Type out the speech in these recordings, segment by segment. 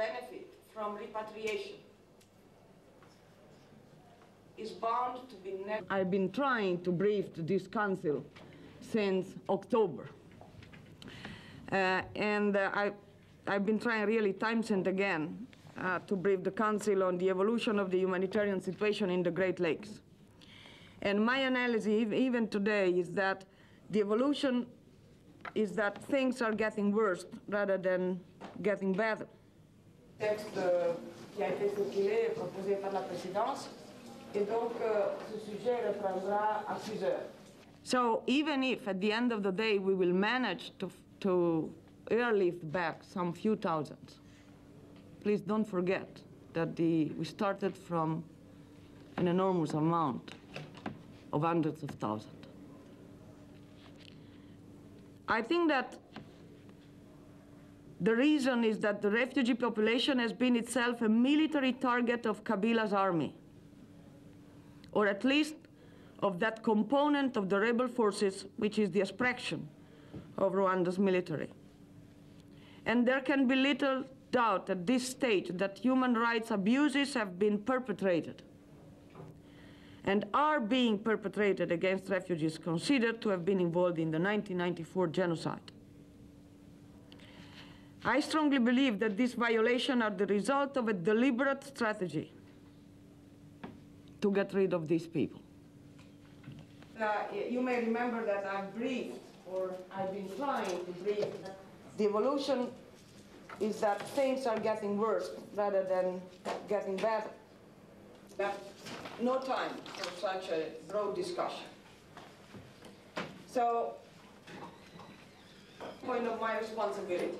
benefit from repatriation is bound to be I've been trying to brief this council since October. Uh, and uh, I, I've been trying really times and again uh, to brief the council on the evolution of the humanitarian situation in the Great Lakes. And my analysis, even today, is that the evolution is that things are getting worse rather than getting better. Texte qui a été circulé et proposé par la présidence, et donc euh, ce sujet reprendra à 6 heures. So even if at the end of the day we will manage to, to airlift back some few thousands, please don't forget that the, we started from an enormous amount of hundreds of thousands. I think that the reason is that the refugee population has been itself a military target of Kabila's army, or at least of that component of the rebel forces which is the expression of Rwanda's military. And there can be little doubt at this stage that human rights abuses have been perpetrated and are being perpetrated against refugees considered to have been involved in the 1994 genocide. I strongly believe that these violations are the result of a deliberate strategy to get rid of these people. Uh, you may remember that I've briefed, or I've been trying to brief, the evolution is that things are getting worse rather than getting better. But no time for such a broad discussion. So, point of my responsibility.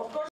Of course,